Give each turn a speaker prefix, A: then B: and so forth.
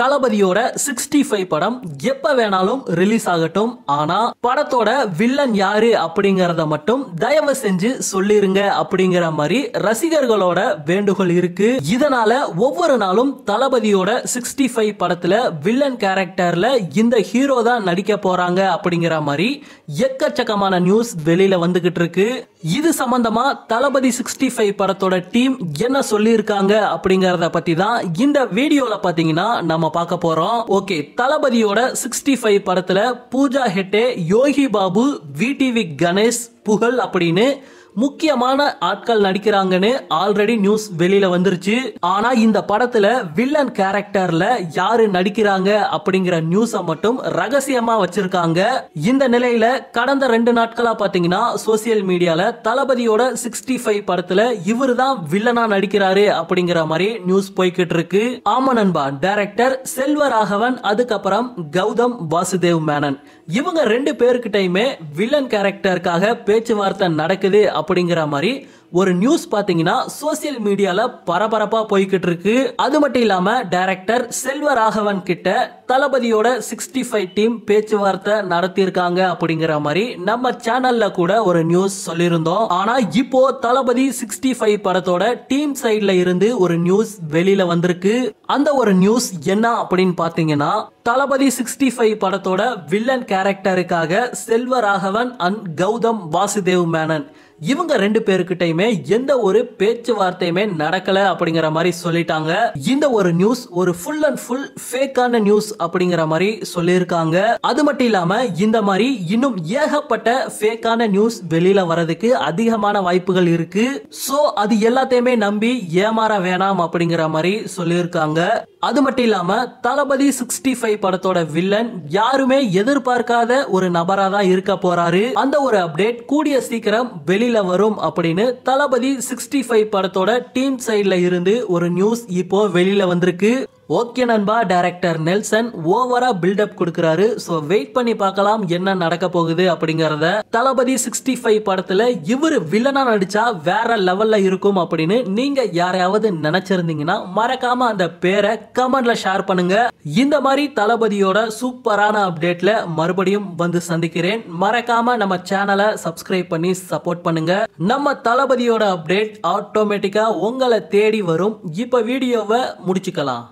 A: தளபதியோட sixty five படம் எப்ப வேணாலும் ரிலீஸ் ஆகட்டும். ஆனா படத்தோட வில்லன் யாரு அப்படிங்கறத மட்டும் தயவு செஞ்சு சொல்லிருங்க அப்படிங்கிற மாதிரி ரசிகர்களோட வேண்டுகோள் இருக்கு. இதனால ஒவ்வொரு நாளும் தளபதியோட சிக்ஸ்டி ஃபைவ் படத்துல வில்லன் கேரக்டர்ல இந்த ஹீரோ தான் நடிக்க போறாங்க அப்படிங்கிற மாதிரி எக்கச்சக்கமான நியூஸ் வெளியில வந்துகிட்டு இருக்கு. இது சம்பந்தமா தளபதி சிக்ஸ்டி ஃபைவ் படத்தோட டீம் என்ன சொல்லியிருக்காங்க அப்படிங்கறத பத்தி தான் இந்த வீடியோல பாத்தீங்கன்னா நம்ம பார்க்க போறோம். ஓகே தளபதியோட சிக்ஸ்டி ஃபைவ் படத்துல பூஜா ஹெட்டே யோகி பாபு விடிவி கணேஷ் புகழ் அப்படின்னு முக்கியமான ஆட்கள் நடிக்கிறாங்கன்னு ஆல்ரெடி நியூஸ் வெளியில வந்துருச்சு. ஆனா இந்த படத்துல வில்லன் கேரக்டர்ல யாரு நடிக்கிறாங்க அப்படிங்கிற நியூஸ மட்டும் ரகசியமா வச்சிருக்காங்க. இந்த நிலையில கடந்த ரெண்டு நாட்களா பாத்தீங்கன்னா சோசியல் மீடியால தளபதியோட சிக்ஸ்டி ஃபைவ் படத்துல இவரு தான் வில்லனா நடிக்கிறாரு அப்படிங்கிற மாதிரி நியூஸ் போய்கிட்டு இருக்கு. ஆமா நண்பா டைரக்டர் செல்வராகவன் அதுக்கப்புறம் கௌதம் வாசுதேவ் மேனன். இவங்க ரெண்டு பேருக்கிட்டையுமே வில்லன் கேரக்டருக்காக பேச்சுவார்த்தை நடக்குது அப்படிங்கிற மாதிரி ஒரு நியூஸ் பாத்தீங்கன்னா சோசியல் மீடியால பரபரப்பா போய்கிட்டு இருக்கு அது மட்டும் இல்லாம டைரக்டர் செல்வராகவன் கிட்ட தளபதியோட சிக்ஸ்டி ஃபைவ் டீம் பேச்சுவார்த்தை நடத்தியிருக்காங்க அப்படிங்கிற மாதிரி நம்ம சேனல்ல கூட ஒரு நியூஸ் சொல்லியிருந்தோம். ஆனா இப்போ தளபதி சிக்ஸ்டி ஃபைவ் படத்தோட டீம் சைட்ல இருந்து ஒரு நியூஸ் வெளியில வந்திருக்கு. அந்த ஒரு நியூஸ் என்ன அப்படின்னு பாத்தீங்கன்னா தளபதி சிக்ஸ்டி ஃபைவ் படத்தோட வில்லன் கேரக்டருக்காக செல்வராகவன் அண்ட் கௌதம் வாசுதேவ் மேனன். இவங்க ரெண்டு பேருக்கிட்டையுமே எந்த ஒரு பேச்சுவார்த்தையுமே நடக்கல அப்படிங்கிற மாதிரி சொல்லிட்டாங்க. இந்த ஒரு நியூஸ் ஒரு ஃபுல் அண்ட் ஃபுல் ஃபேக்கான நியூஸ் அப்படிங்கிற மாதிரி சொல்லியிருக்காங்க. அது மட்டும் இல்லாம இந்த மாதிரி இன்னும் ஏகப்பட்ட ஃபேக்கான நியூஸ் வெளியில வரதுக்கு அதிகமான வாய்ப்புகள் இருக்கு. சோ அது எல்லாத்தையுமே நம்பி ஏமாற வேணாம் அப்படிங்கிற மாதிரி சொல்லியிருக்காங்க. அது மட்டும் இல்லாம தளபதி சிக்ஸ்டி ஃபைவ் படத்தோட வில்லன் யாருமே எதிர்பார்க்காத ஒரு நபரா தான் இருக்க போறாரு. அந்த ஒரு அப்டேட் கூடிய சீக்கிரம் வெளியில வரும் அப்படின்னு தளபதி சிக்ஸ்டி ஃபைவ் படத்தோட டீம் சைட்ல இருந்து ஒரு நியூஸ் இப்போ வெளியில வந்திருக்கு. ஓகே நண்பா டைரக்டர் நெல்சன் ஓவரா பில்டப் கொடுக்கறாரு. ஸோ வெயிட் பண்ணி பார்க்கலாம் என்ன நடக்க போகுது அப்படிங்கறத. தளபதி சிக்ஸ்டி ஃபைவ் படத்துல இவர் வில்லனா நடிச்சா வேற லெவல்ல இருக்கும் அப்படின்னு நீங்க யாரையாவது நினைச்சிருந்தீங்கன்னா மறக்காம அந்த பேரை கமெண்ட்ல ஷேர் பண்ணுங்க. இந்த மாதிரி தளபதியோட சூப்பரான அப்டேட்ல மறுபடியும் வந்து சந்திக்கிறேன். மறக்காம நம்ம சேனலை சப்ஸ்கிரைப் பண்ணி சப்போர்ட் பண்ணுங்க. நம்ம தளபதியோட அப்டேட் ஆட்டோமேட்டிக்கா உங்களை தேடி வரும். இப்ப வீடியோவை முடிச்சுக்கலாம்.